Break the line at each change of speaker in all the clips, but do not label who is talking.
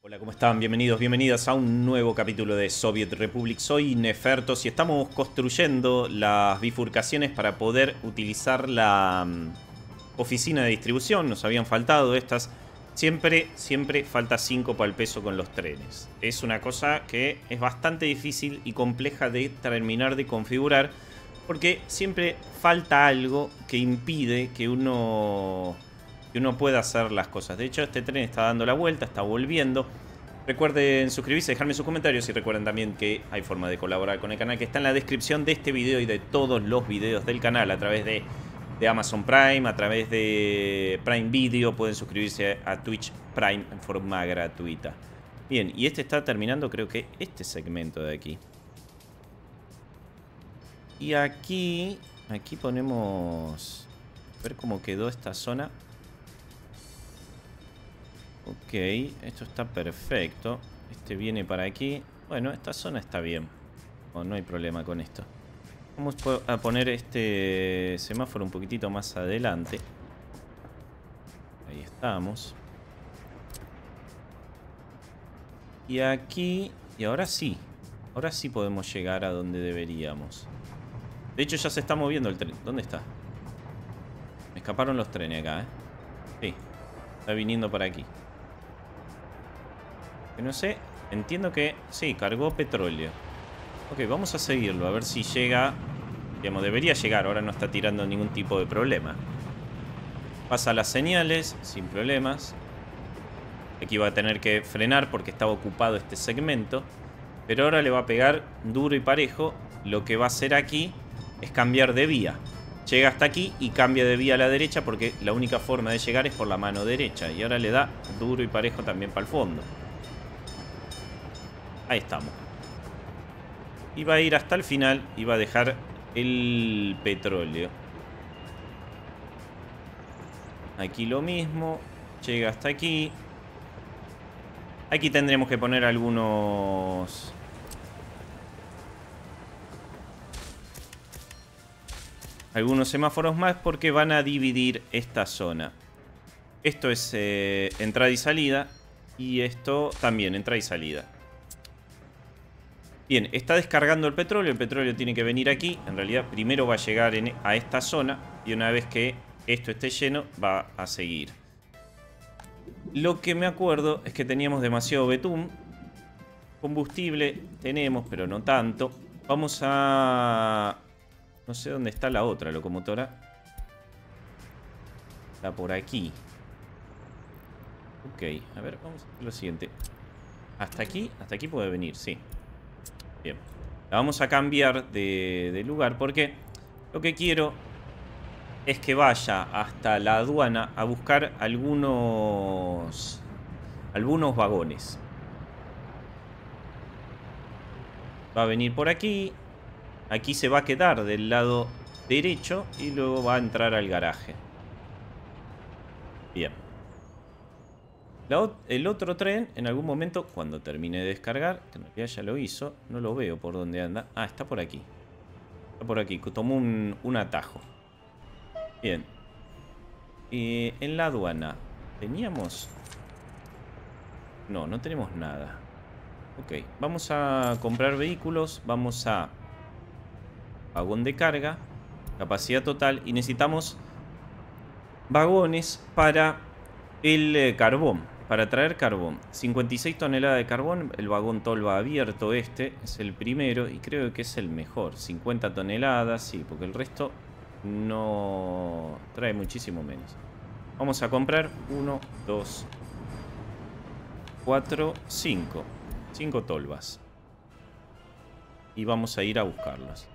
Hola, ¿cómo están? Bienvenidos, bienvenidas a un nuevo capítulo de Soviet Republic. Soy Nefertos y estamos construyendo las bifurcaciones para poder utilizar la mm, oficina de distribución. Nos habían faltado estas. Siempre, siempre falta 5 para el peso con los trenes. Es una cosa que es bastante difícil y compleja de terminar de configurar porque siempre falta algo que impide que uno que uno pueda hacer las cosas. De hecho, este tren está dando la vuelta, está volviendo. Recuerden suscribirse, dejarme sus comentarios y recuerden también que hay forma de colaborar con el canal que está en la descripción de este video y de todos los videos del canal a través de, de Amazon Prime, a través de Prime Video. Pueden suscribirse a Twitch Prime en forma gratuita. Bien, y este está terminando creo que este segmento de aquí. Y aquí, aquí ponemos... A ver cómo quedó esta zona. Ok, esto está perfecto. Este viene para aquí. Bueno, esta zona está bien. Oh, no hay problema con esto. Vamos a poner este semáforo un poquitito más adelante. Ahí estamos. Y aquí... Y ahora sí. Ahora sí podemos llegar a donde deberíamos. De hecho ya se está moviendo el tren. ¿Dónde está? Me escaparon los trenes acá, ¿eh? Sí. Está viniendo para aquí. Que no sé. Entiendo que... Sí, cargó petróleo. Ok, vamos a seguirlo. A ver si llega... Digamos, debería llegar. Ahora no está tirando ningún tipo de problema. Pasa las señales sin problemas. Aquí va a tener que frenar porque estaba ocupado este segmento. Pero ahora le va a pegar duro y parejo. Lo que va a hacer aquí es cambiar de vía. Llega hasta aquí y cambia de vía a la derecha porque la única forma de llegar es por la mano derecha. Y ahora le da duro y parejo también para el fondo. Ahí estamos. Y va a ir hasta el final y va a dejar el petróleo. Aquí lo mismo. Llega hasta aquí. Aquí tendremos que poner algunos... Algunos semáforos más porque van a dividir esta zona. Esto es eh, entrada y salida. Y esto también, entrada y salida. Bien, está descargando el petróleo. El petróleo tiene que venir aquí. En realidad, primero va a llegar a esta zona. Y una vez que esto esté lleno, va a seguir. Lo que me acuerdo es que teníamos demasiado betún. Combustible tenemos, pero no tanto. Vamos a... No sé dónde está la otra locomotora. Está por aquí. Ok, a ver, vamos a hacer lo siguiente. Hasta aquí, hasta aquí puede venir, sí. Bien. La vamos a cambiar de, lugar porque lo que quiero es que vaya hasta la aduana a buscar algunos algunos vagones. Va a venir por aquí. Aquí se va a quedar del lado derecho y luego va a entrar al garaje. Bien el otro tren, en algún momento, cuando termine de descargar, que en realidad ya lo hizo, no lo veo por dónde anda. Ah, está por aquí. Está por aquí, tomó un, atajo. Bien. Y en la aduana, ¿teníamos? No, no tenemos nada. Ok, vamos a comprar vehículos, vamos a vagón de carga, capacidad total y necesitamos vagones para el eh, carbón. Para traer carbón, 56 toneladas de carbón, el vagón tolva abierto este es el primero y creo que es el mejor. 50 toneladas, sí, porque el resto no trae muchísimo menos. Vamos a comprar 1, 2, 4, 5. 5 tolvas. Y vamos a ir a buscarlos.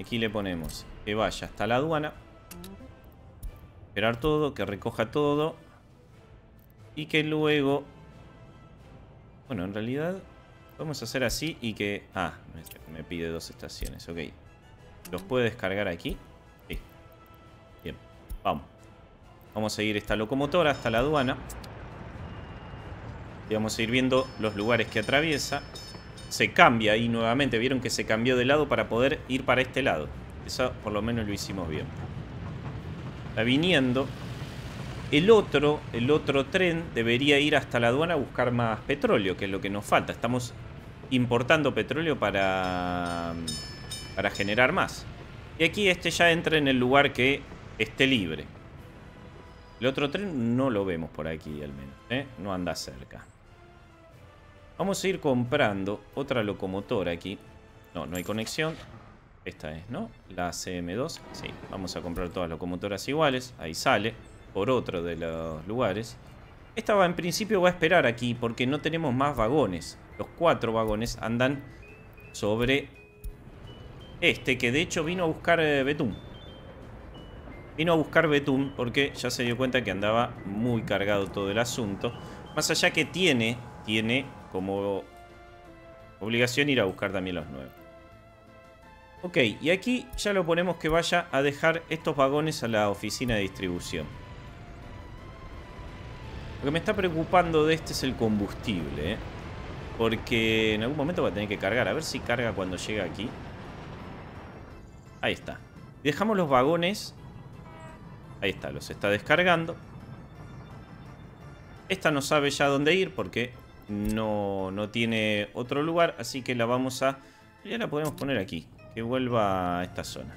Aquí le ponemos que vaya hasta la aduana. Esperar todo, que recoja todo y que luego... Bueno, en realidad vamos a hacer así y que... Ah, me, pide dos estaciones, ok. ¿Los puede descargar aquí? Sí. Bien, vamos. Vamos a ir esta locomotora hasta la aduana. Y vamos a ir viendo los lugares que atraviesa. Se cambia ahí nuevamente. Vieron que se cambió de lado para poder ir para este lado. Eso por lo menos lo hicimos bien. Está viniendo el otro, el otro tren debería ir hasta la aduana a buscar más petróleo, que es lo que nos falta. Estamos importando petróleo para, para generar más. Y aquí este ya entra en el lugar que esté libre. El otro tren no lo vemos por aquí al menos, ¿eh? no anda cerca. Vamos a ir comprando otra locomotora aquí. No, no hay conexión. Esta es, ¿no? La CM2. Sí, vamos a comprar todas las locomotoras iguales. Ahí sale, por otro de los lugares. Esta va, en principio va a esperar aquí porque no tenemos más vagones. Los cuatro vagones andan sobre este, que de hecho vino a buscar eh, Betún. Vino a buscar Betún porque ya se dio cuenta que andaba muy cargado todo el asunto. Más allá que tiene, tiene como obligación ir a buscar también los nuevos. Ok, y aquí ya lo ponemos que vaya a dejar estos vagones a la oficina de distribución. Lo que me está preocupando de este es el combustible, ¿eh? Porque en algún momento va a tener que cargar. A ver si carga cuando llega aquí. Ahí está. Dejamos los vagones. Ahí está, los está descargando. Esta no sabe ya dónde ir porque no, no tiene otro lugar. Así que la vamos a... Ya la podemos poner aquí. Que vuelva a esta zona.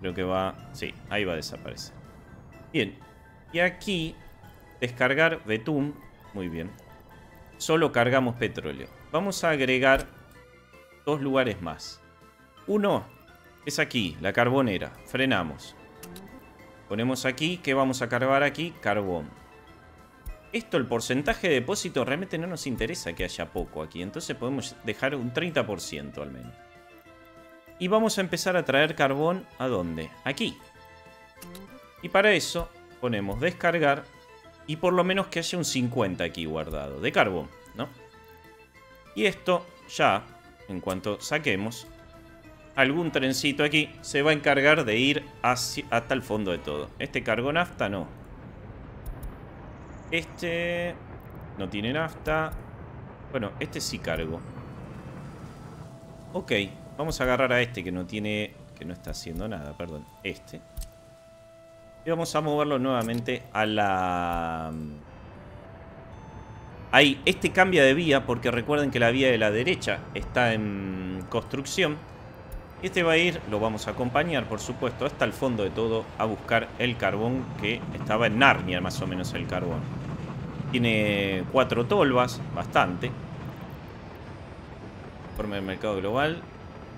Creo que va... Sí, ahí va a desaparecer. Bien. Y aquí... Descargar Betum. Muy bien. Solo cargamos petróleo. Vamos a agregar dos lugares más. Uno es aquí, la carbonera. Frenamos. Ponemos aquí, ¿qué vamos a cargar aquí? Carbón. Esto, el porcentaje de depósito, realmente no nos interesa que haya poco aquí. Entonces podemos dejar un 30% al menos. Y vamos a empezar a traer carbón, ¿a dónde? Aquí. Y para eso ponemos descargar y por lo menos que haya un 50 aquí guardado de carbón, ¿no? Y esto ya, en cuanto saquemos, algún trencito aquí se va a encargar de ir hasta el fondo de todo. Este cargo nafta no. Este no tiene nafta. Bueno, este sí cargo. Ok, vamos a agarrar a este que no tiene... Que no está haciendo nada, perdón. Este. Y vamos a moverlo nuevamente a la... Ahí, este cambia de vía porque recuerden que la vía de la derecha está en construcción. Este va a ir, lo vamos a acompañar por supuesto hasta el fondo de todo a buscar el carbón que estaba en Narnia más o menos el carbón. Tiene cuatro tolvas, bastante. Informe del mercado global.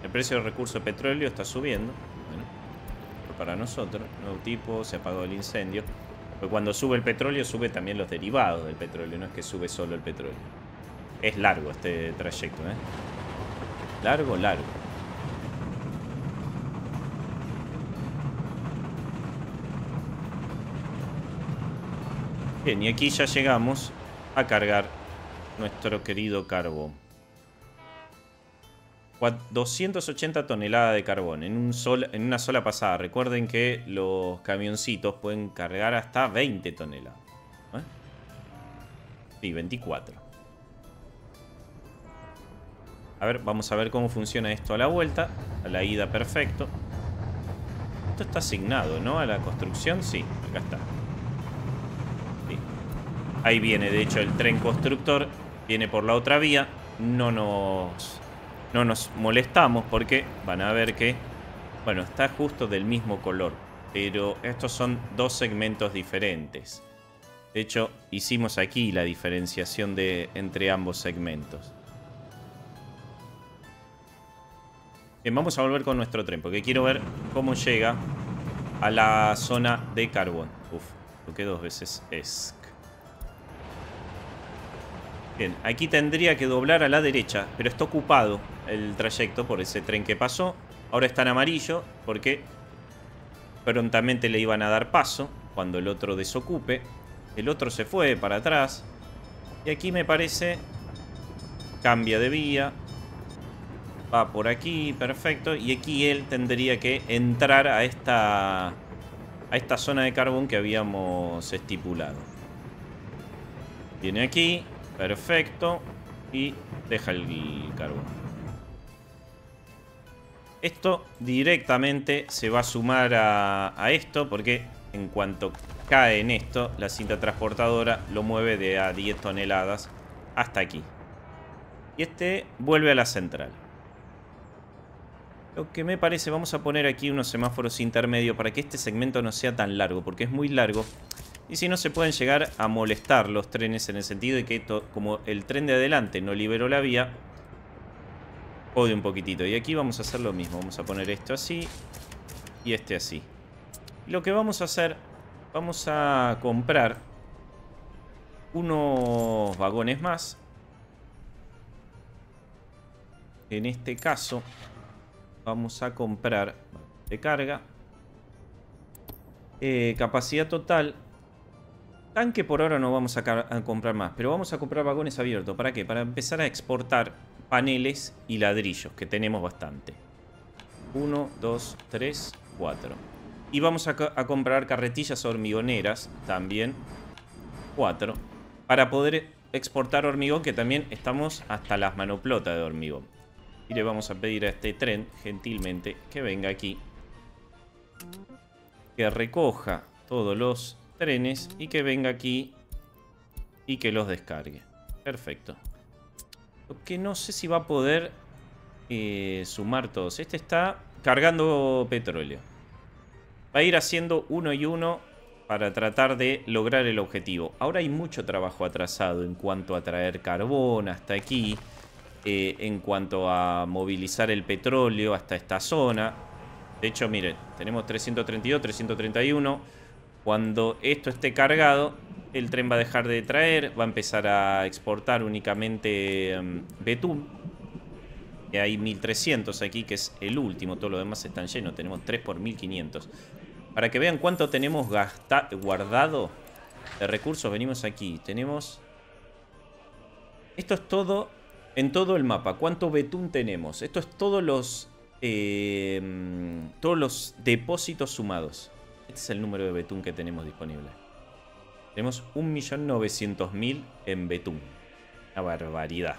El precio del recurso de petróleo está subiendo. Para nosotros. Nuevo tipo, se apagó el incendio. Porque cuando sube el petróleo, sube también los derivados del petróleo. No es que sube solo el petróleo. Es largo este trayecto, ¿eh? Largo, largo. Bien, y aquí ya llegamos a cargar nuestro querido carbón. 280 toneladas de carbón en, una sola pasada. Recuerden que los camioncitos pueden cargar hasta 20 toneladas. ¿Eh? Sí, 24. A ver, vamos a ver cómo funciona esto a la vuelta. A la ida, perfecto. Esto está asignado, ¿no? A la construcción, sí. Acá está. Ahí viene, de hecho, el tren constructor. Viene por la otra vía. No nos, no nos molestamos porque van a ver que, bueno, está justo del mismo color. Pero estos son dos segmentos diferentes. De hecho, hicimos aquí la diferenciación de, entre ambos segmentos. Bien, vamos a volver con nuestro tren porque quiero ver cómo llega a la zona de carbón. Uf, que dos veces es Bien, aquí tendría que doblar a la derecha, pero está ocupado el trayecto por ese tren que pasó. Ahora está en amarillo porque prontamente le iban a dar paso cuando el otro desocupe. El otro se fue para atrás. Y aquí me parece... Cambia de vía. Va por aquí, perfecto. Y aquí él tendría que entrar a esta... A esta zona de carbón que habíamos estipulado. Viene aquí, Perfecto. Y deja el carbón. Esto directamente se va a sumar a, esto porque en cuanto cae en esto, la cinta transportadora lo mueve de a 10 toneladas hasta aquí. Y este vuelve a la central. Lo que me parece, vamos a poner aquí unos semáforos intermedios para que este segmento no sea tan largo, porque es muy largo. Y si no, se pueden llegar a molestar los trenes en el sentido de que como el tren de adelante no liberó la vía, jode un poquitito. Y aquí vamos a hacer lo mismo. Vamos a poner esto así y este así. lo que vamos a hacer, vamos a comprar unos vagones más. En este caso, vamos a comprar de carga. Eh, capacidad total Tanque por ahora no vamos a, comprar más, pero vamos a comprar vagones abiertos. ¿Para qué? Para empezar a exportar paneles y ladrillos, que tenemos bastante. 1, 2, 3, 4. Y vamos a, comprar carretillas hormigoneras también. 4. Para poder exportar hormigón, que también estamos hasta las manoplotas de hormigón. Y le vamos a pedir a este tren, gentilmente, que venga aquí. Que recoja todos los trenes y que venga aquí y que los descargue. Perfecto. Lo que no sé si va a poder eh, sumar todos. Este está cargando petróleo. Va a ir haciendo uno y uno para tratar de lograr el objetivo. Ahora hay mucho trabajo atrasado en cuanto a traer carbón hasta aquí. Eh, en cuanto a movilizar el petróleo hasta esta zona. De hecho, miren, tenemos 332, 331. Cuando esto esté cargado, el tren va a dejar de traer, va a empezar a exportar únicamente em, betún. Y hay 1300 aquí, que es el último, todo lo demás están llenos. Tenemos 3 por 1500. Para que vean cuánto tenemos guardado de recursos, venimos aquí. Tenemos... Esto es todo en todo el mapa. ¿Cuánto betún tenemos? Esto es todos los... Em, todos los depósitos sumados. Este es el número de betún que tenemos disponible. Tenemos 1.900.000 en betún. Una barbaridad.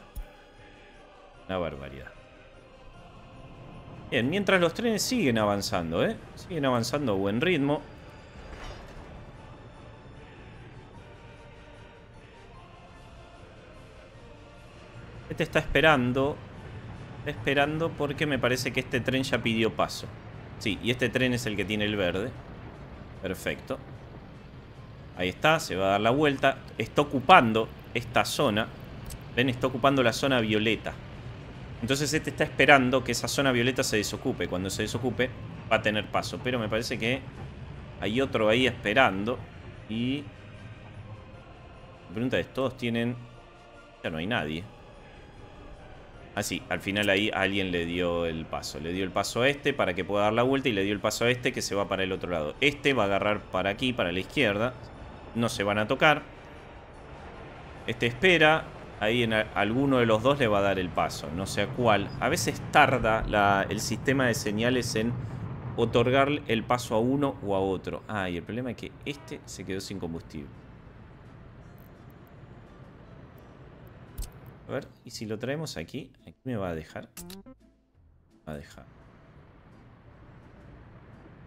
Una barbaridad. Bien, mientras los trenes siguen avanzando, ¿eh? Siguen avanzando a buen ritmo. Este está esperando. Esperando porque me parece que este tren ya pidió paso. Sí, y este tren es el que tiene el verde. Perfecto. Ahí está, se va a dar la vuelta. Está ocupando esta zona. Ven, está ocupando la zona violeta. Entonces este está esperando que esa zona violeta se desocupe. Cuando se desocupe va a tener paso. Pero me parece que hay otro ahí esperando. Y... La pregunta es, ¿todos tienen...? Ya no hay nadie. Así, ah, al final ahí alguien le dio el paso. Le dio el paso a este para que pueda dar la vuelta y le dio el paso a este que se va para el otro lado. Este va a agarrar para aquí, para la izquierda. No se van a tocar. Este espera. Ahí en alguno de los dos le va a dar el paso. No sé a cuál. A veces tarda el sistema de señales en otorgar el paso a uno o a otro. Ah, y el problema es que este se quedó sin combustible. A ver, y si lo traemos aquí, aquí me va a dejar. Va a dejar.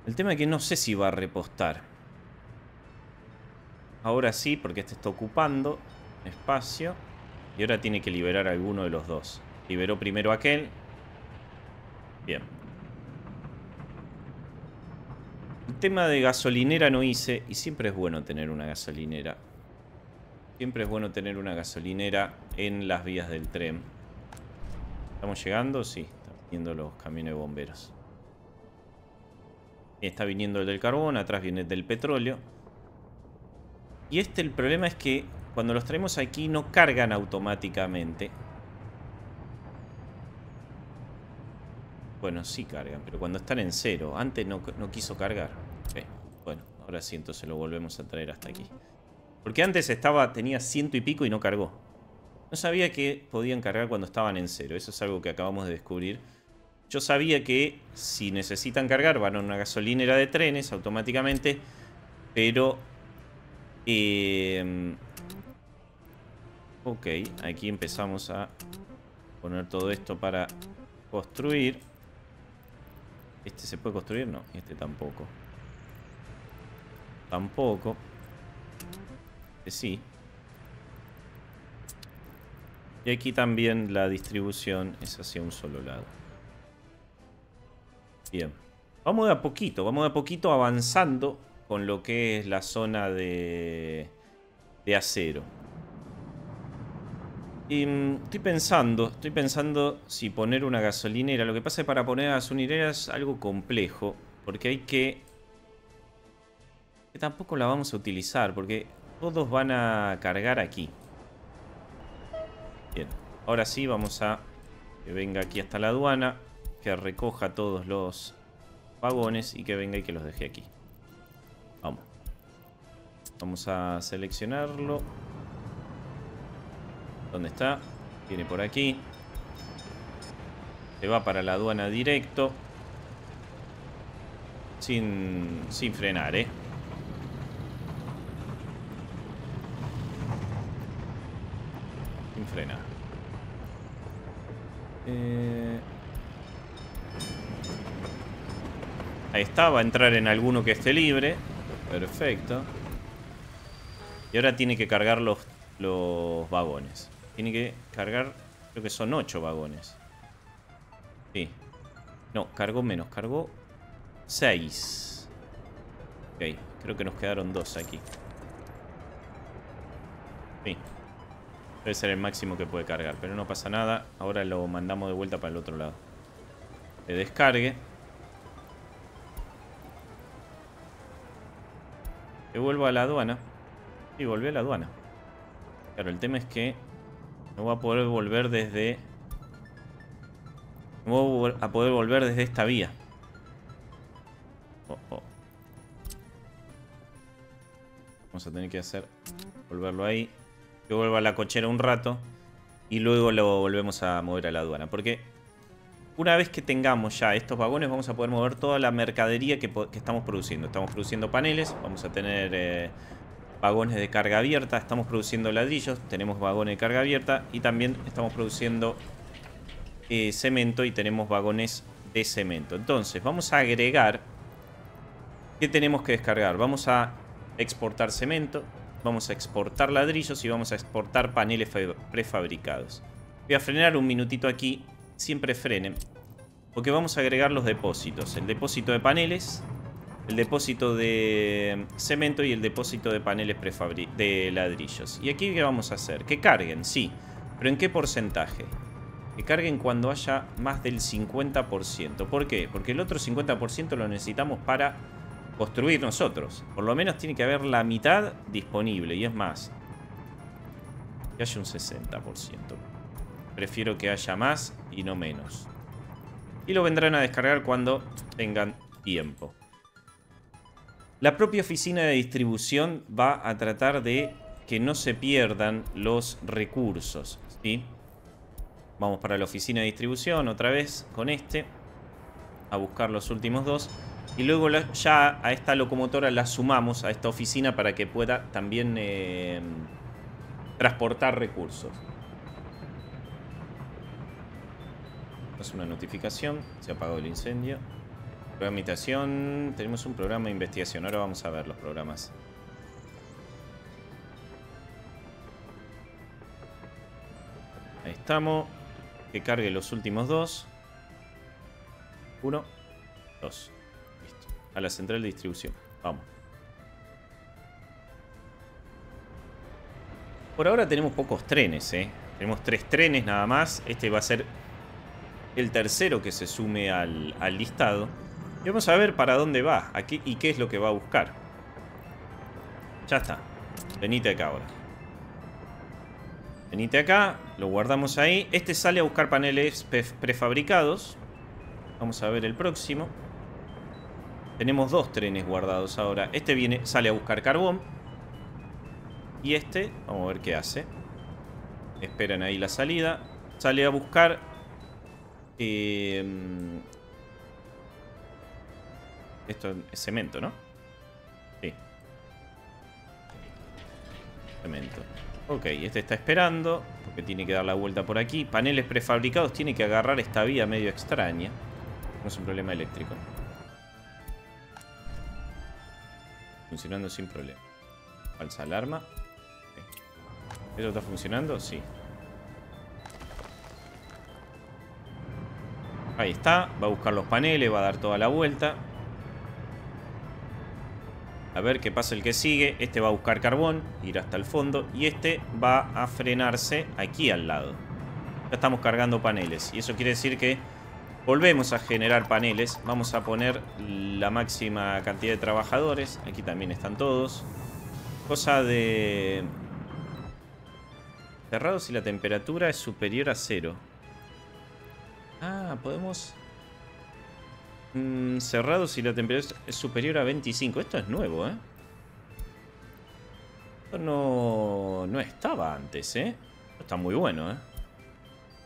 El tema es que no sé si va a repostar. Ahora sí, porque este está ocupando espacio. Y ahora tiene que liberar alguno de los dos. Liberó primero aquel. Bien. El tema de gasolinera no hice. Y siempre es bueno tener una gasolinera. Siempre es bueno tener una gasolinera en las vías del tren. ¿Estamos llegando? Sí, están viniendo los camiones de bomberos. Está viniendo el del carbón, atrás viene el del petróleo. Y este el problema es que cuando los traemos aquí no cargan automáticamente. Bueno, sí cargan, pero cuando están en cero. Antes no, quiso cargar. Bueno, ahora sí, entonces lo volvemos a traer hasta aquí. Porque antes estaba, tenía ciento y pico y no cargó. No sabía que podían cargar cuando estaban en cero. Eso es algo que acabamos de descubrir. Yo sabía que si necesitan cargar van a una gasolinera de trenes automáticamente. Pero... Eh, ok, aquí empezamos a poner todo esto para construir. ¿Este se puede construir? No, este tampoco. Tampoco. Sí. Y aquí también la distribución es hacia un solo lado. Bien. Vamos de a poquito, vamos de a poquito avanzando con lo que es la zona de, de acero. Y mm, estoy pensando, estoy pensando si poner una gasolinera. Lo que pasa es que para poner gasolinera es algo complejo. Porque hay que... Que tampoco la vamos a utilizar, porque todos van a cargar aquí. Bien, ahora sí vamos a que venga aquí hasta la aduana, que recoja todos los vagones y que venga y que los deje aquí. Vamos. Vamos a seleccionarlo. ¿Dónde está? Viene por aquí. Se va para la aduana directo. Sin, sin frenar, ¿eh? Sin frenar. Eh... Ahí está, va a entrar en alguno que esté libre. Perfecto. Y ahora tiene que cargar los, los vagones. Tiene que cargar, creo que son 8 vagones. Sí. No, cargó menos, cargó 6. Ok, creo que nos quedaron 2 aquí. Sí. Debe ser el máximo que puede cargar, pero no pasa nada. Ahora lo mandamos de vuelta para el otro lado. Que descargue. Que vuelva a la aduana. Y volvió a la aduana. Claro, el tema es que no voy a poder volver desde... No voy a poder volver desde esta vía. Oh, oh. Vamos a tener que hacer... Volverlo ahí. Que vuelva a la cochera un rato. Y luego lo volvemos a mover a la aduana. Porque una vez que tengamos ya estos vagones, vamos a poder mover toda la mercadería que, estamos produciendo. Estamos produciendo paneles, vamos a tener eh, vagones de carga abierta, estamos produciendo ladrillos, tenemos vagones de carga abierta y también estamos produciendo eh, cemento y tenemos vagones de cemento. Entonces, vamos a agregar... ¿Qué tenemos que descargar? Vamos a exportar cemento, vamos a exportar ladrillos y vamos a exportar paneles prefabricados. Voy a frenar un minutito aquí siempre frenen. Porque vamos a agregar los depósitos. El depósito de paneles, el depósito de cemento y el depósito de paneles de ladrillos. ¿Y aquí qué vamos a hacer? Que carguen, sí. ¿Pero en qué porcentaje? Que carguen cuando haya más del 50%. ¿Por qué? Porque el otro 50% lo necesitamos para construir nosotros. Por lo menos tiene que haber la mitad disponible. Y es más, que haya un 60%. Prefiero que haya más y no menos. Y lo vendrán a descargar cuando tengan tiempo. La propia oficina de distribución va a tratar de que no se pierdan los recursos. ¿sí? Vamos para la oficina de distribución otra vez con este. A buscar los últimos dos. Y luego ya a esta locomotora la sumamos a esta oficina para que pueda también eh, transportar recursos. Es una notificación. Se apagado el incendio. Programación. Tenemos un programa de investigación. Ahora vamos a ver los programas. Ahí estamos. Que cargue los últimos dos. Uno. Dos. A la central de distribución. Vamos. Por ahora tenemos pocos trenes, ¿eh? Tenemos tres trenes nada más. Este va a ser el tercero que se sume al, listado. Y vamos a ver para dónde va y qué es lo que va a buscar. Ya está. Venite acá ahora. Venite acá, lo guardamos ahí. Este sale a buscar paneles prefabricados. Vamos a ver el próximo. Tenemos dos trenes guardados ahora. Este viene, sale a buscar carbón. Y este, vamos a ver qué hace. Esperan ahí la salida. Sale a buscar Em, esto es cemento, ¿no? Sí. Cemento. Ok, este está esperando. Porque tiene que dar la vuelta por aquí. Paneles prefabricados. Tiene que agarrar esta vía medio extraña. No es un problema eléctrico. Funcionando sin problema. Falsa alarma. ¿Eso está funcionando? Sí. Ahí está. Va a buscar los paneles, va a dar toda la vuelta. A ver qué pasa el que sigue. Este va a buscar carbón, ir hasta el fondo. Y este va a frenarse aquí al lado. Ya estamos cargando paneles. Y eso quiere decir que volvemos a generar paneles. Vamos a poner la máxima cantidad de trabajadores. Aquí también están todos. Cosa de... Cerrado si la temperatura es superior a cero. Ah, podemos... Mm, cerrado si la temperatura es superior a 25. Esto es nuevo, ¿eh? Esto no, no estaba antes, ¿eh? Está muy bueno, ¿eh?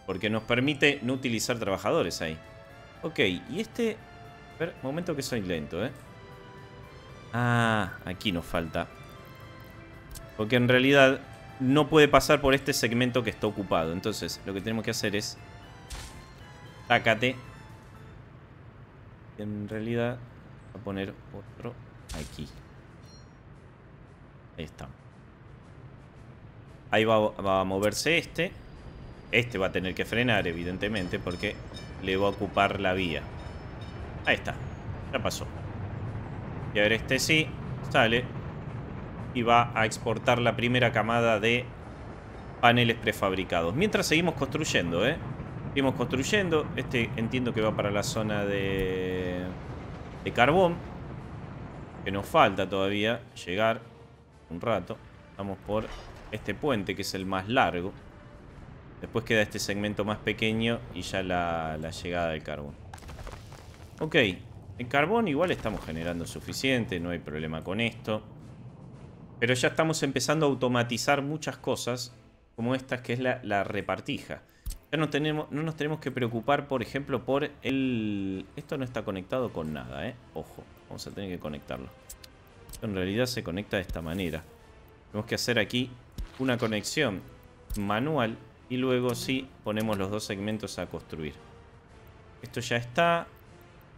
Porque nos permite no utilizar trabajadores ahí. Ok, y este... A ver, momento que soy lento, ¿eh? Ah, aquí nos falta. Porque en realidad no puede pasar por este segmento que está ocupado. Entonces, lo que tenemos que hacer es Tácate. En realidad, voy a poner otro aquí. Ahí está. Ahí va, va, a moverse este. Este va a tener que frenar, evidentemente, porque le va a ocupar la vía. Ahí está. Ya pasó. Y a ver, este sí. Sale. Y va a exportar la primera camada de paneles prefabricados. Mientras seguimos construyendo, ¿eh? Seguimos construyendo. Este entiendo que va para la zona de, de carbón. Que nos falta todavía llegar un rato. Vamos por este puente que es el más largo. Después queda este segmento más pequeño y ya la, llegada del carbón. Ok, el carbón igual estamos generando suficiente, no hay problema con esto. Pero ya estamos empezando a automatizar muchas cosas, como estas que es la, repartija. Ya no, no nos tenemos que preocupar, por ejemplo, por el... Esto no está conectado con nada, ¿eh? Ojo, vamos a tener que conectarlo. Esto en realidad se conecta de esta manera. Tenemos que hacer aquí una conexión manual y luego sí ponemos los dos segmentos a construir. Esto ya está.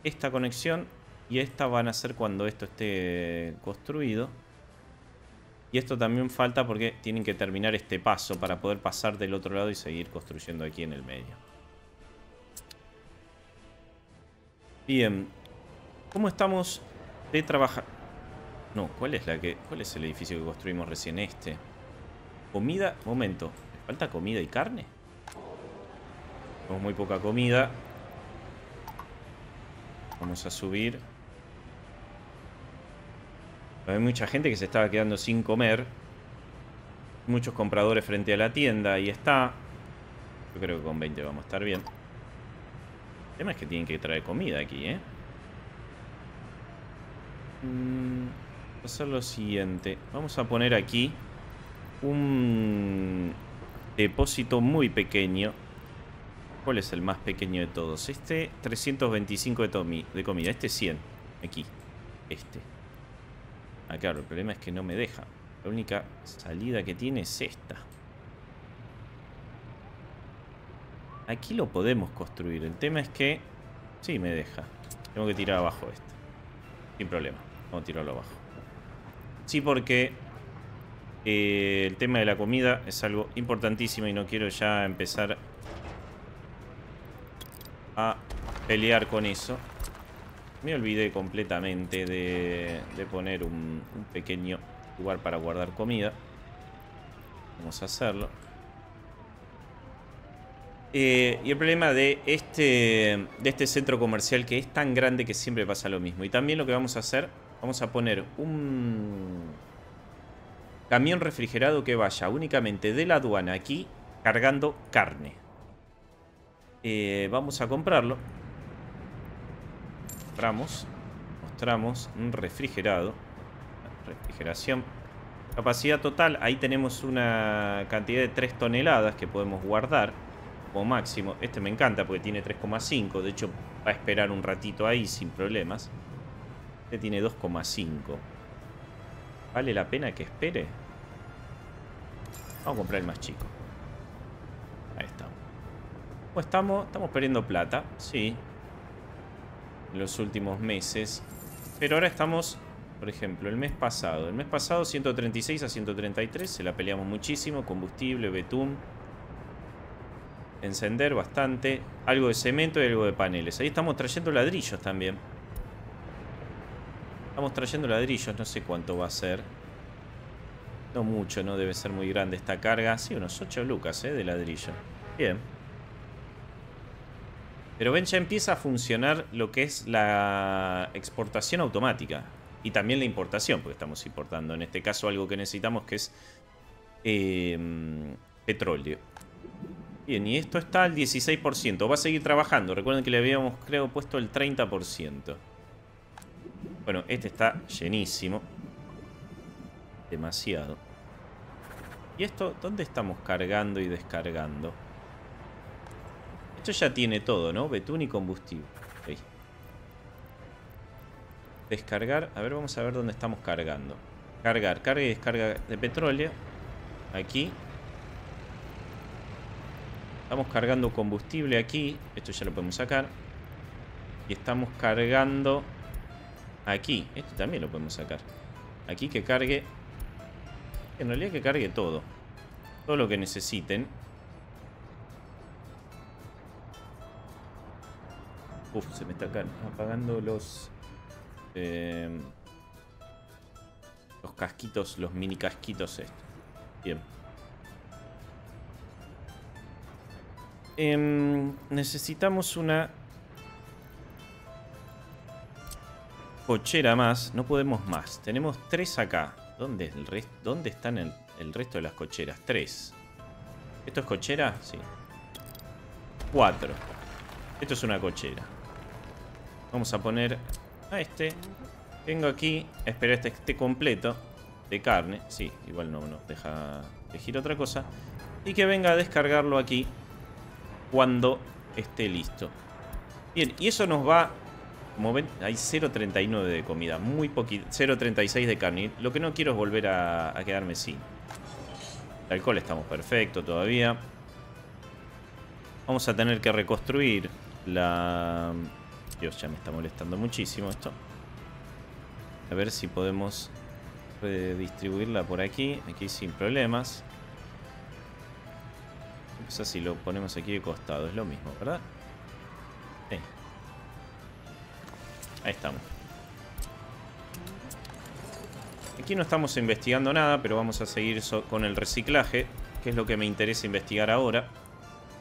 Esta conexión y esta van a ser cuando esto esté construido. Y esto también falta porque tienen que terminar este paso para poder pasar del otro lado y seguir construyendo aquí en el medio. Bien. ¿Cómo estamos de trabajar? No, ¿cuál es la. ¿Cuál es el edificio que construimos recién? Este. Comida. Momento. Falta comida y carne? Tenemos muy poca comida. Vamos a subir. Hay mucha gente que se estaba quedando sin comer. Muchos compradores frente a la tienda. Ahí está. Yo creo que con 20 vamos a estar bien. El tema es que tienen que traer comida aquí, ¿eh? Mm, vamos a hacer lo siguiente. Vamos a poner aquí un depósito muy pequeño. ¿Cuál es el más pequeño de todos? Este 325 de, de comida. Este 100. Aquí. Este. Ah, claro, el problema es que no me deja. La única salida que tiene es esta. Aquí lo podemos construir. El tema es que... Sí, me deja. Tengo que tirar abajo esto. Sin problema. Vamos a tirarlo abajo. Sí, porque... Eh, el tema de la comida es algo importantísimo y no quiero ya empezar a pelear con eso. Me olvidé completamente de, poner un, pequeño lugar para guardar comida. Vamos a hacerlo. Eh, y el problema de este, de este centro comercial que es tan grande que siempre pasa lo mismo. Y también lo que vamos a hacer, vamos a poner un camión refrigerado que vaya únicamente de la aduana aquí cargando carne. Eh, vamos a comprarlo. Mostramos, mostramos un refrigerado, refrigeración, capacidad total, ahí tenemos una cantidad de 3 toneladas que podemos guardar como máximo, este me encanta porque tiene 3,5, de hecho va a esperar un ratito ahí sin problemas, este tiene 2,5, ¿vale la pena que espere? Vamos a comprar el más chico. Ahí estamos. ¿Cómo estamos? Estamos perdiendo plata. Sí, los últimos meses. Pero ahora estamos Por ejemplo, el mes pasado. El mes pasado 136 a 133. Se la peleamos muchísimo. Combustible, betún. Encender bastante. Algo de cemento y algo de paneles. Ahí estamos trayendo ladrillos también. Estamos trayendo ladrillos. No sé cuánto va a ser. No mucho, no debe ser muy grande esta carga. Sí, unos 8 lucas ¿eh? de ladrillo. Bien. Pero ven, ya empieza a funcionar lo que es la exportación automática. Y también la importación, porque estamos importando en este caso algo que necesitamos que es em, petróleo. Bien, y esto está al 16%. Va a seguir trabajando. Recuerden que le habíamos, creo, puesto el 30%. Bueno, este está llenísimo. Demasiado. ¿Y esto dónde estamos cargando y descargando? Esto ya tiene todo, ¿no? Betún y combustible. Descargar. A ver, vamos a ver dónde estamos cargando. Cargar, carga y descarga de petróleo. Aquí. Estamos cargando combustible aquí. Esto ya lo podemos sacar. Y estamos cargando aquí. Esto también lo podemos sacar. Aquí que cargue en realidad que cargue todo. Todo lo que necesiten. Uf, se me están apagando los... Eh, los casquitos, los mini casquitos estos. Bien. Em, necesitamos una cochera más. No podemos más. Tenemos tres acá. ¿Dónde, el resto? ¿Dónde están el, resto de las cocheras? Tres. ¿Esto es cochera? Sí. Cuatro. Esto es una cochera. Vamos a poner a este. Tengo aquí, espera este esté completo de carne. Sí, igual no nos deja elegir otra cosa. Y que venga a descargarlo aquí cuando esté listo. Bien, y eso nos va hay 0.39 de comida, muy poquito. 0.36 de carne. Lo que no quiero es volver a, quedarme sin. El alcohol estamos perfecto todavía. Vamos a tener que reconstruir la... Dios, ya me está molestando muchísimo esto. A ver si podemos redistribuirla por aquí. Aquí sin problemas. O sea, si lo ponemos aquí de costado, es lo mismo, ¿verdad? Ahí estamos. Aquí no estamos investigando nada, pero vamos a seguir con el reciclaje, que es lo que me interesa investigar ahora.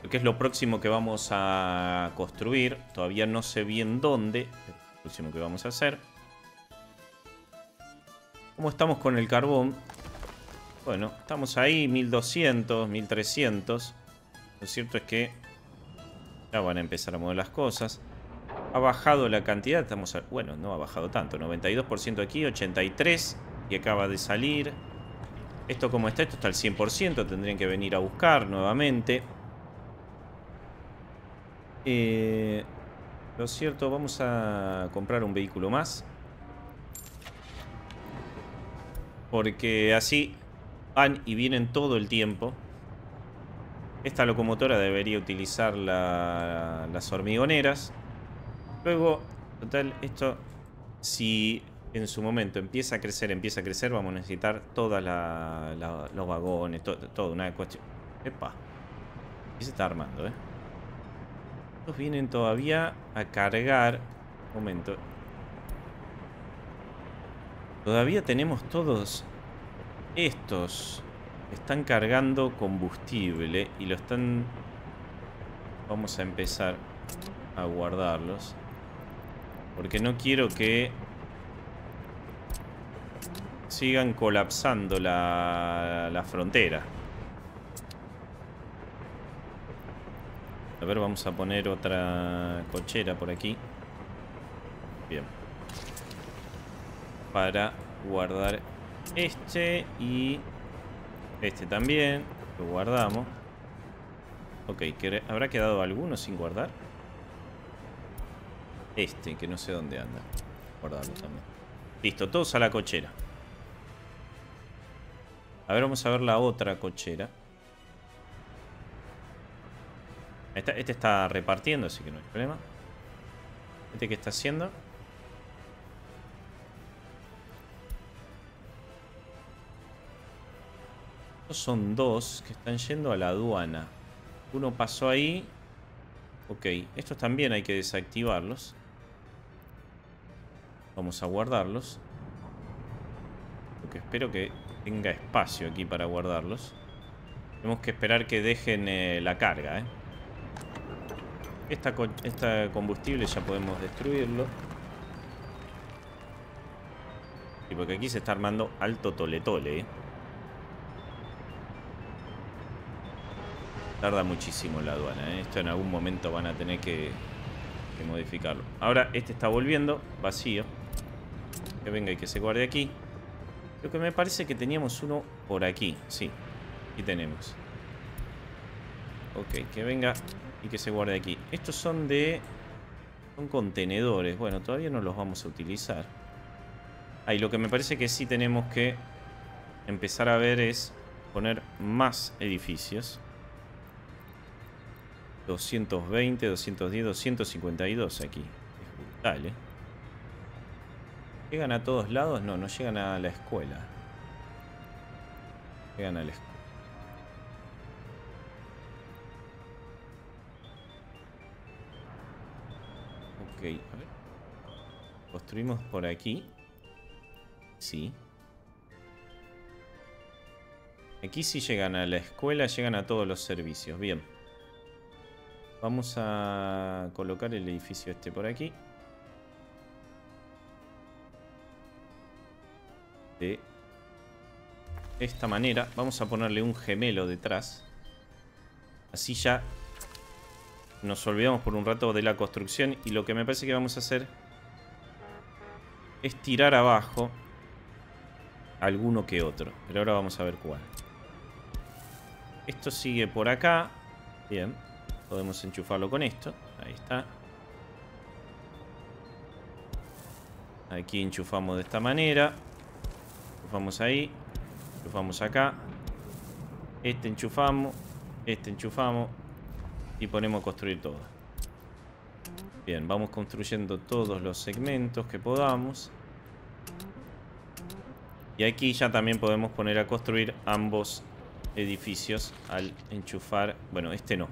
Que es lo próximo que vamos a construir. Todavía no sé bien dónde. Lo próximo que vamos a hacer. ¿Cómo estamos con el carbón? Bueno, estamos ahí, 1200, 1300. Lo cierto es que ya van a empezar a mover las cosas. Ha bajado la cantidad, estamos bueno, no ha bajado tanto, 92% aquí, 83% y acaba de salir. Esto como está, esto está al 100%, tendrían que venir a buscar nuevamente. Eh, lo cierto, vamos a comprar un vehículo más. Porque así van y vienen todo el tiempo. Esta locomotora debería utilizar las hormigoneras. Luego, total, esto, si en su momento empieza a crecer, empieza a crecer, vamos a necesitar todos los vagones, todo, una cuestión. Epa. Y se está armando, ¿eh? Estos vienen todavía a cargar. Un momento. Todavía tenemos todos estos. Están cargando combustible y lo están... Vamos a empezar a guardarlos. Porque no quiero que sigan colapsando la, la frontera. A ver, vamos a poner otra cochera por aquí. Bien. Para guardar este y este también. Lo guardamos. Ok, ¿habrá quedado alguno sin guardar? Este, que no sé dónde anda. Guardarlo también. Listo, todos a la cochera. A ver, vamos a ver la otra cochera. Este está repartiendo, así que no hay problema. Este que está haciendo. Estos son dos que están yendo a la aduana. Uno pasó ahí. Ok, estos también hay que desactivarlos. Vamos a guardarlos. Porque espero que tenga espacio aquí para guardarlos. Tenemos que esperar que dejen eh, la carga, ¿eh? Esta, combustible ya podemos destruirlo. Y porque aquí se está armando alto tole tole, ¿eh? Tarda muchísimo la aduana, ¿eh? Esto en algún momento van a tener que modificarlo. Ahora este está volviendo vacío. Que venga y que se guarde aquí. Lo que me parece que teníamos uno por aquí. Sí, aquí tenemos. Ok, que venga y que se guarde aquí. Estos son de... Son contenedores. Bueno, todavía no los vamos a utilizar. Ahí lo que me parece que sí tenemos que empezar a ver es poner más edificios. 220, 210, 252 aquí. Es brutal, ¿eh? ¿Llegan a todos lados? No, no llegan a la escuela. Llegan a la escuela. Ok, a ver. Construimos por aquí. Sí. Aquí sí llegan a la escuela, llegan a todos los servicios. Bien. Vamos a colocar el edificio este por aquí. De esta manera. Vamos a ponerle un gemelo detrás. Así ya nos olvidamos por un rato de la construcción. Y lo que me parece que vamos a hacer es tirar abajo alguno que otro. Pero ahora vamos a ver cuál. Esto sigue por acá. Bien. Podemos enchufarlo con esto. Ahí está. Aquí enchufamos de esta manera. Enchufamos ahí. Enchufamos acá. Este enchufamos. Este enchufamos. Y ponemos a construir todo. Bien, vamos construyendo todos los segmentos que podamos. Y aquí ya también podemos poner a construir ambos edificios al enchufar... Bueno, este no.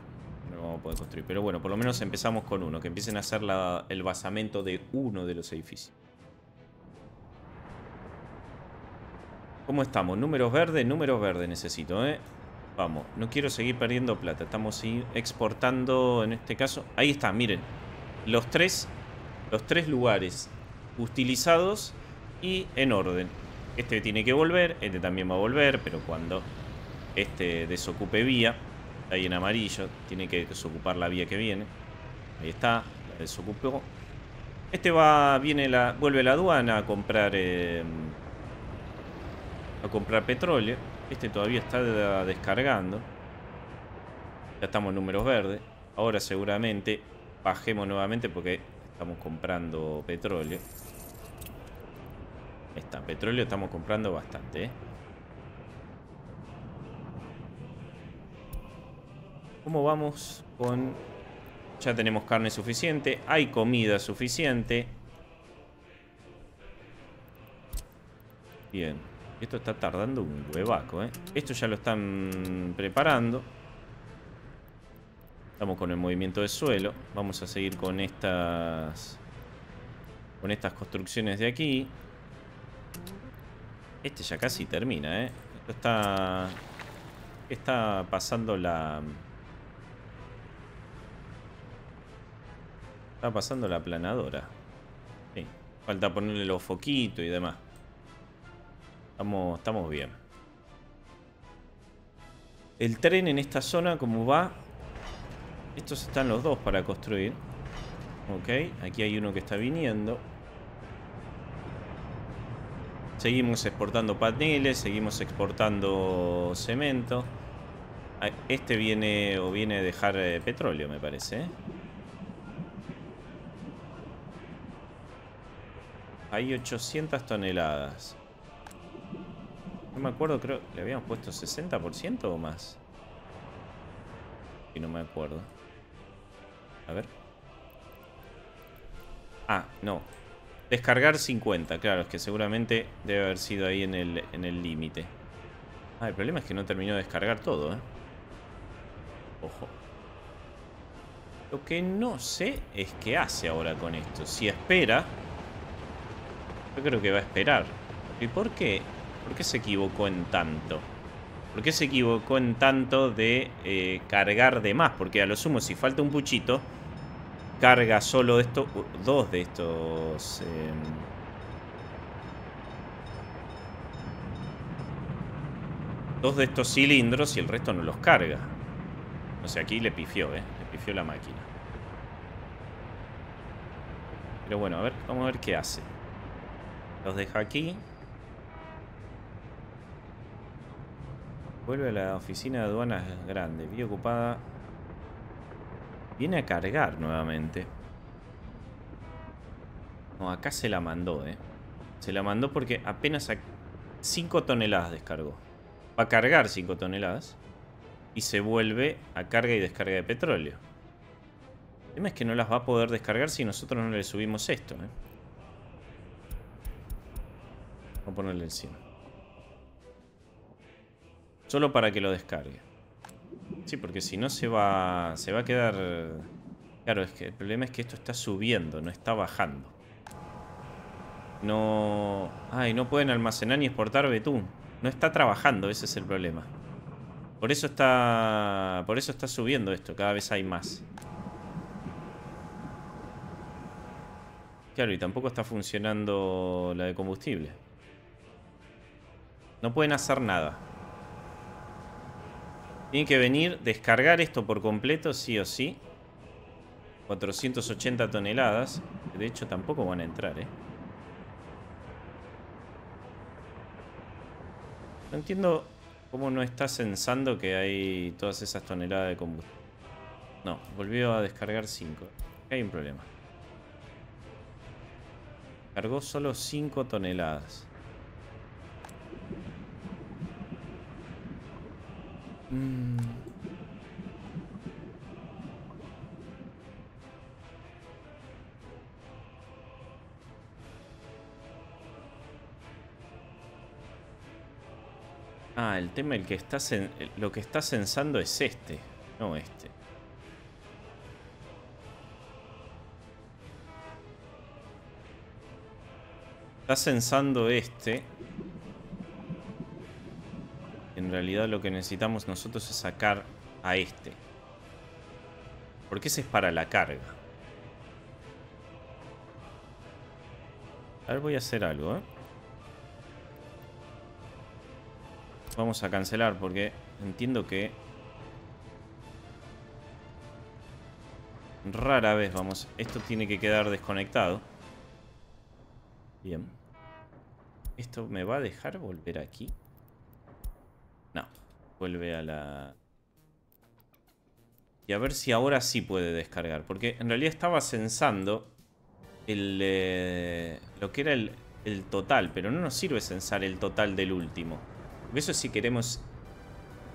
No lo vamos a poder construir. Pero bueno, por lo menos empezamos con uno. Que empiecen a hacer el basamento de uno de los edificios. ¿Cómo estamos? Números verdes, números verdes necesito, ¿eh? Vamos, no quiero seguir perdiendo plata. Estamos exportando, en este caso... Ahí está, miren. Los tres, los tres lugares utilizados y en orden. Este tiene que volver, este también va a volver, pero cuando este desocupe vía, ahí en amarillo, tiene que desocupar la vía que viene. Ahí está, la desocupó. Este va, viene la, vuelve la aduana a comprar, eh, a comprar petróleo. Este todavía está descargando. Ya estamos en números verdes. Ahora seguramente bajemos nuevamente porque estamos comprando petróleo. Está, petróleo estamos comprando bastante, ¿eh? ¿Cómo vamos con...? Ya tenemos carne suficiente, hay comida suficiente. Bien, esto está tardando un huevaco, ¿eh? Esto ya lo están preparando. Estamos con el movimiento de suelo. Vamos a seguir con estas... Con estas construcciones de aquí. Este ya casi termina, ¿eh? Esto está... Está pasando la... Está pasando la planadora. Sí. Falta ponerle los foquitos y demás. Estamos, bien. El tren en esta zona, como va... Estos están los dos para construir. Ok, aquí hay uno que está viniendo. Seguimos exportando paneles, seguimos exportando cemento. Ah, este viene o viene a dejar eh, petróleo, me parece. ¿eh? Hay 800 toneladas. No me acuerdo, creo le habíamos puesto 60% o más. Y no me acuerdo. A ver. Ah, no. Descargar 50, claro, es que seguramente debe haber sido ahí en el límite. Ah, el problema es que no terminó de descargar todo, ¿eh? Ojo. Lo que no sé es qué hace ahora con esto. Si espera... Yo creo que va a esperar. ¿Y por qué? ¿Por qué se equivocó en tanto? ¿Por qué se equivocó en tanto de eh, cargar de más? Porque a lo sumo, si falta un puchito, carga solo esto, dos de estos... Em, dos de estos cilindros y el resto no los carga. O sea, aquí le pifió, ¿eh? Le pifió la máquina. Pero bueno, a ver, vamos a ver qué hace. Los deja aquí. Vuelve a la oficina de aduanas grande. Vi ocupada. Viene a cargar nuevamente. No, acá se la mandó, eh. Se la mandó porque apenas 5 toneladas descargó. Va a cargar 5 toneladas. Y se vuelve a carga y descarga de petróleo. El tema es que no las va a poder descargar si nosotros no le subimos esto, eh. Vamos a ponerle el 100. Solo para que lo descargue. Sí, porque si no se va, se va a quedar... Claro, es que el problema es que esto está subiendo, no está bajando. No... Ay, no pueden almacenar ni exportar betún. No está trabajando, ese es el problema. Por eso está... Por eso está subiendo esto, cada vez hay más. Claro, y tampoco está funcionando la de combustible. No pueden hacer nada. Tienen que venir, descargar esto por completo, sí o sí. 480 toneladas. De hecho, tampoco van a entrar, ¿eh? No entiendo cómo no está censando que hay todas esas toneladas de combustible. No, volvió a descargar 5. hay un problema. Cargó solo 5 toneladas. Mm. Ah, el tema el que está lo que está censando es este, no este. Está censando este en realidad lo que necesitamos nosotros es sacar a este. Porque ese es para la carga. A ver, voy a hacer algo, ¿eh? Vamos a cancelar porque entiendo que... Rara vez, vamos... Esto tiene que quedar desconectado. Bien. ¿Esto me va a dejar volver aquí? Vuelve a la... Y a ver si ahora sí puede descargar. Porque en realidad estaba censando el, eh, lo que era el, el, total. Pero no nos sirve censar el total del último. Eso es si queremos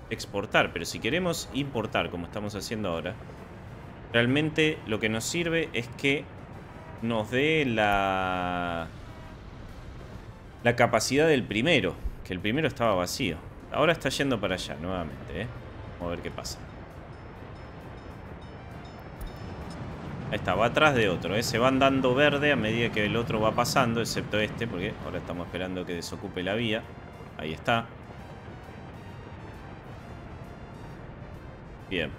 exportar. Pero si queremos importar, como estamos haciendo ahora, realmente lo que nos sirve es que nos dé la, la capacidad del primero. Que el primero estaba vacío. Ahora está yendo para allá nuevamente, ¿eh? Vamos a ver qué pasa. Ahí está, va atrás de otro, ¿eh? Se van dando verde a medida que el otro va pasando, excepto este, porque ahora estamos esperando que desocupe la vía. Ahí está. Bien.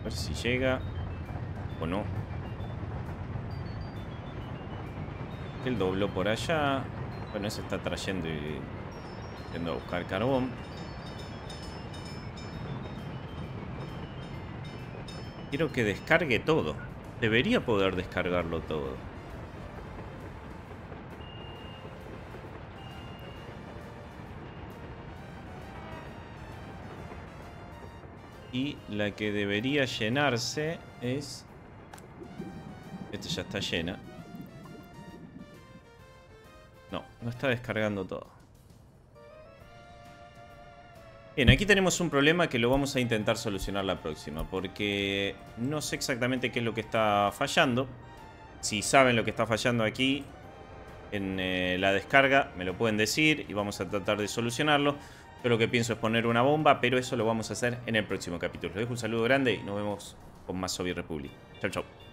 A ver si llega o no. Él dobló por allá. Bueno, ese está trayendo y yendo a buscar carbón. Quiero que descargue todo. Debería poder descargarlo todo. Y la que debería llenarse es... Esta ya está llena. No está descargando todo. Bien, aquí tenemos un problema que lo vamos a intentar solucionar la próxima, porque no sé exactamente qué es lo que está fallando. Si saben lo que está fallando aquí en eh, la descarga, me lo pueden decir y vamos a tratar de solucionarlo. Yo lo que pienso es poner una bomba, pero eso lo vamos a hacer en el próximo capítulo. Les dejo un saludo grande y nos vemos con más Soviet Republic. Chau, chau.